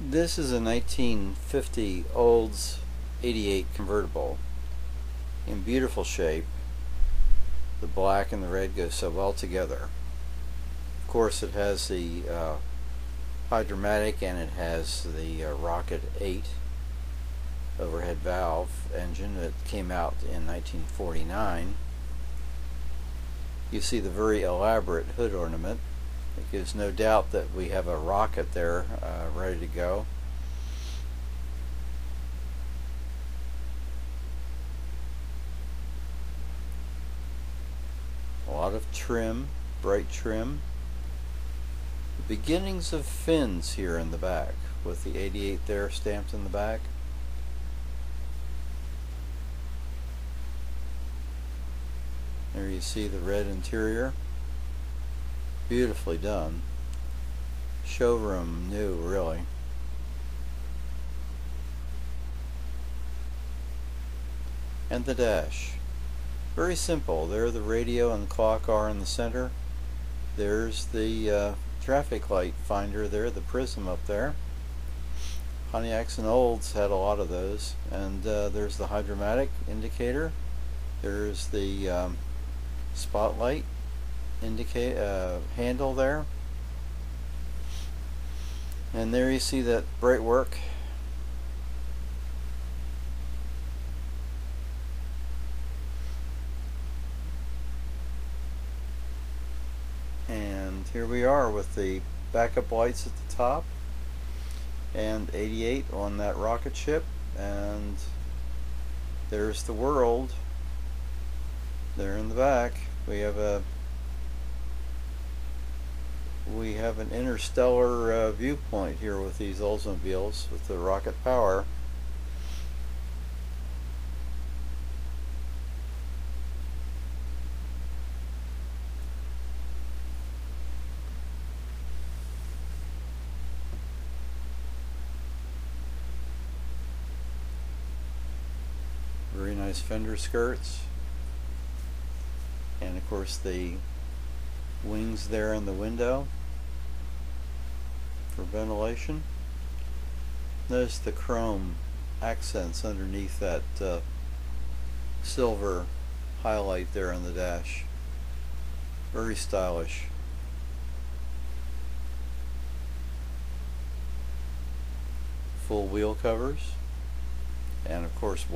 This is a 1950 Olds 88 convertible in beautiful shape. The black and the red go so well together. Of course it has the uh, Hydra-Matic and it has the uh, Rocket 8 overhead valve engine that came out in 1949. You see the very elaborate hood ornament it gives no doubt that we have a rocket there uh, ready to go. A lot of trim, bright trim. The beginnings of fins here in the back with the 88 there stamped in the back. There you see the red interior beautifully done. Showroom new really. And the dash. Very simple. There the radio and the clock are in the center. There's the uh, traffic light finder there the prism up there. Pontiacs and Olds had a lot of those. And uh, there's the Hydra-Matic indicator. There's the um, spotlight indicate uh, handle there. And there you see that bright work. And here we are with the backup lights at the top and 88 on that rocket ship. And there's the world. There in the back. We have a we have an interstellar uh, viewpoint here with these Oldsmobiles with the rocket power. Very nice fender skirts and of course the wings there in the window for ventilation. Notice the chrome accents underneath that uh, silver highlight there on the dash. Very stylish. Full wheel covers and of course